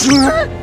Huh?